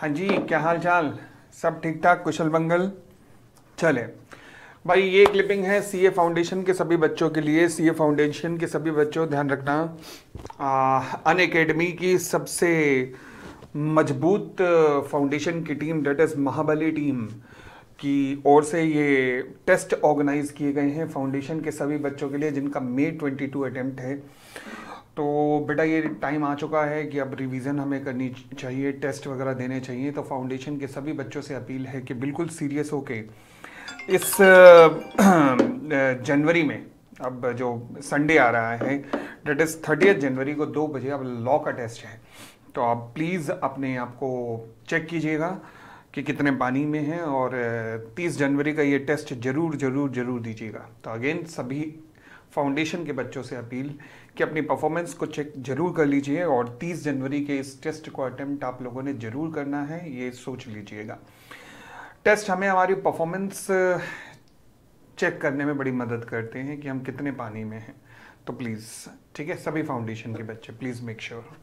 हाँ जी, क्या हाल चाल सब ठीक ठाक कुशल मंगल। चले। भाई, ये क्लिपिंग है सीए फाउंडेशन के सभी बच्चों के लिए। सीए फाउंडेशन के सभी बच्चों, ध्यान रखना। अन अकेडमी की सबसे मज़बूत फाउंडेशन की team that is Mahabali team की ओर से ये टेस्ट ऑर्गेनाइज किए गए हैं फाउंडेशन के सभी बच्चों के लिए, जिनका मे 22 अटेम्प्ट है। तो बेटा ये टाइम आ चुका है कि अब रिवीजन हमें करनी चाहिए टेस्ट वगैरह देने चाहिए। तो फाउंडेशन के सभी बच्चों से अपील है कि बिल्कुल सीरियस होके इस जनवरी में, अब जो संडे आ रहा है डेट इज़ थर्टी जनवरी को दो बजे अब लॉ का टेस्ट है। तो आप प्लीज़ अपने आप को चेक कीजिएगा कि कितने पानी में हैं और 30 जनवरी का ये टेस्ट ज़रूर ज़रूर ज़रूर दीजिएगा। तो अगेन सभी फाउंडेशन के बच्चों से अपील कि अपनी परफॉर्मेंस को चेक ज़रूर कर लीजिए और 30 जनवरी के इस टेस्ट को अटेम्प्ट आप लोगों ने ज़रूर करना है, ये सोच लीजिएगा। टेस्ट हमें हमारी परफॉर्मेंस चेक करने में बड़ी मदद करते हैं कि हम कितने पानी में हैं। तो प्लीज़ ठीक है? सभी फाउंडेशन के बच्चे प्लीज़ मेक श्योर